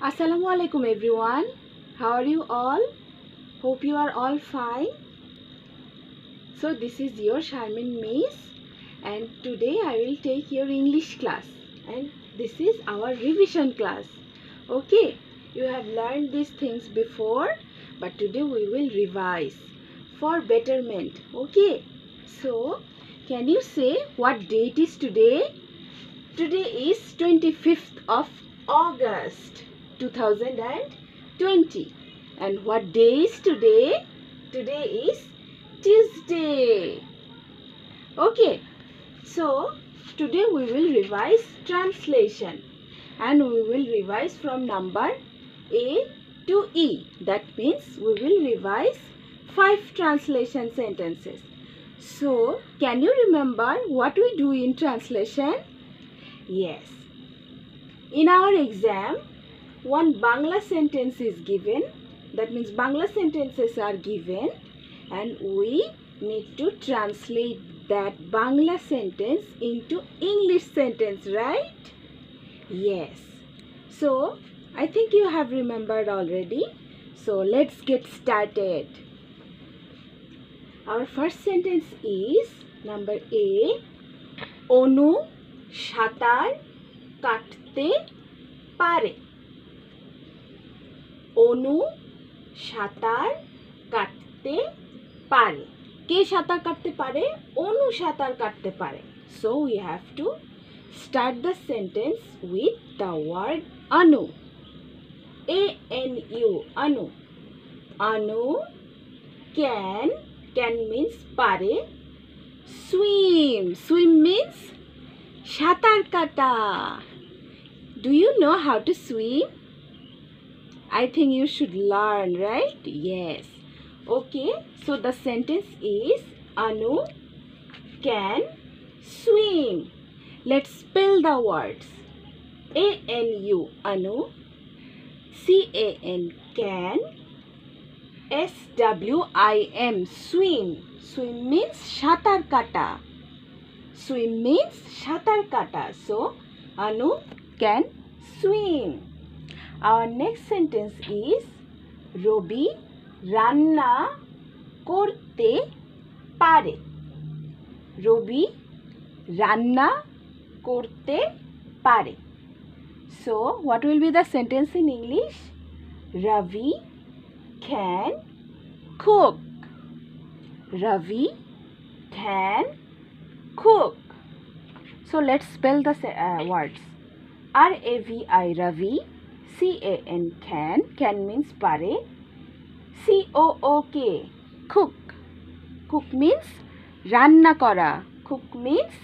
Assalamu alaikum everyone. How are you all? Hope you are all fine. So this is your Sharmeen Mace and today I will take your English class and this is our revision class. Okay, you have learned these things before but today we will revise for betterment. Okay, so can you say what date is today? Today is 25th of August 2020. And what day is today? Today is Tuesday. Okay, so today we will revise translation and we will revise from number A to E. That means we will revise five translation sentences. So, can you remember what we do in translation? Yes. In our exam, one Bangla sentence is given. That means Bangla sentences are given and we need to translate that Bangla sentence into English sentence, right? Yes. So, I think you have remembered already. So, let's get started. Our first sentence is number A. অনু সাঁতার কাটতে পারে অনু সাঁতার কাটতে পারে কে সাঁতার কাটতে পারে অনু সাঁতার কাটতে পারে so we have to start the sentence with the word Anu A N U Anu Anu can can means পারে সুইম সুইম মিন্স সাঁতার কাটা do you know how to swim I think you should learn, right? Yes. Okay, so the sentence is Anu can swim. Let's spell the words. A-N-U, Anu. C-A-N, can. S-W-I-M, swim. Swim means shatar kata. Swim means shatar kata. So, Anu can swim. Our next sentence is রবি রান্না করতে পারে রবি রান্না করতে পারে So, what will be the sentence in English? Ravi can cook. Ravi can cook. So, let's spell the se- uh, words. R A V I Ravi C A N can can means pare C O O K cook cook means রান্না করা cook means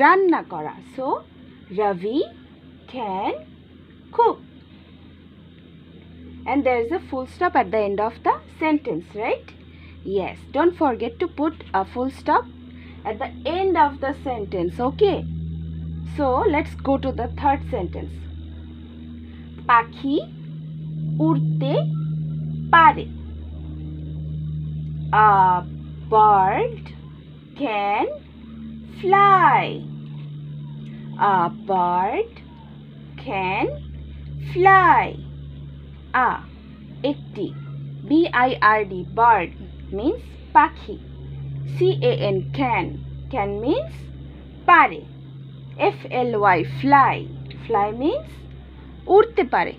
রান্না করা so Ravi can cook and there is a full stop at the end of the sentence right yes don't forget to put a full stop at the end of the sentence okay so let's go to the third sentence পাখি উড়তে পারে আ bird can fly. A bird can fly. A একটি B I R D bird means পাখি C A N can can means পারে F L Y fly fly means উড়তে পারে,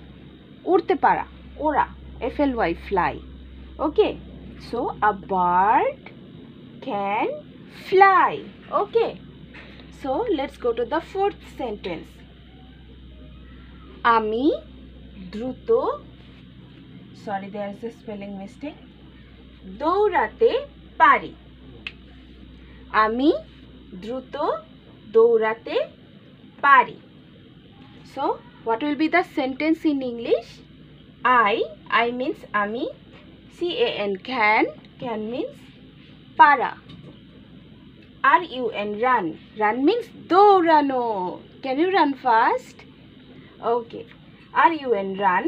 উড়তে পারা। ওরা F L Y fly okay so a bird can fly okay so let's go to the fourth sentence আমি দ্রুত sorry there is a spelling mistake দৌড়াতে পারি। আমি দ্রুত দৌড়াতে পারি। So what will be the sentence in English I I means আমি C A N can can means পারা R U N run run means দৌড়ানো। Can you run fast okay R U N run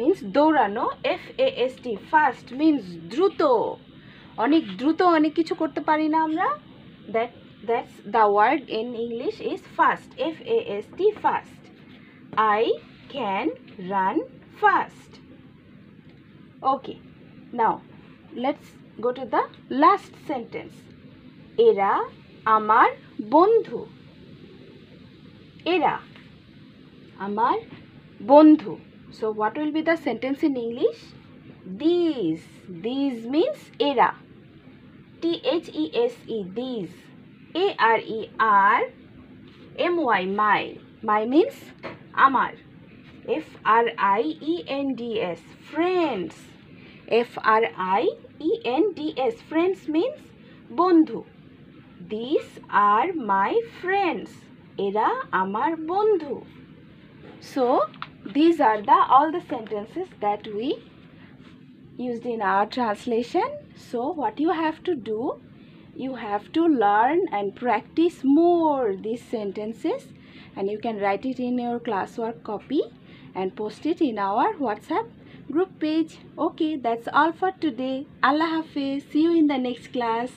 means দৌড়ানো। F A S T fast means দ্রুত। অনেক দ্রুত অনেক কিছু করতে পারি না আমরা। That that's the word in English is fast F A S T fast I can run fast. Okay, now let's go to the last sentence. এরা আমার বন্ধু এরা আমার বন্ধু so what will be the sentence in english these these means era t h e s e these a r e r m y my my means amar f r i e n d s friends f r i e n d s friends means বন্ধু these are my friends এরা আমার বন্ধু so these are the all the sentences that we used in our translation so what you have to do you have to learn and practice more these sentences and you can write it in your classwork copy and post it in our whatsapp group page. Okay that's all for today. Allah hafiz. See you in the next class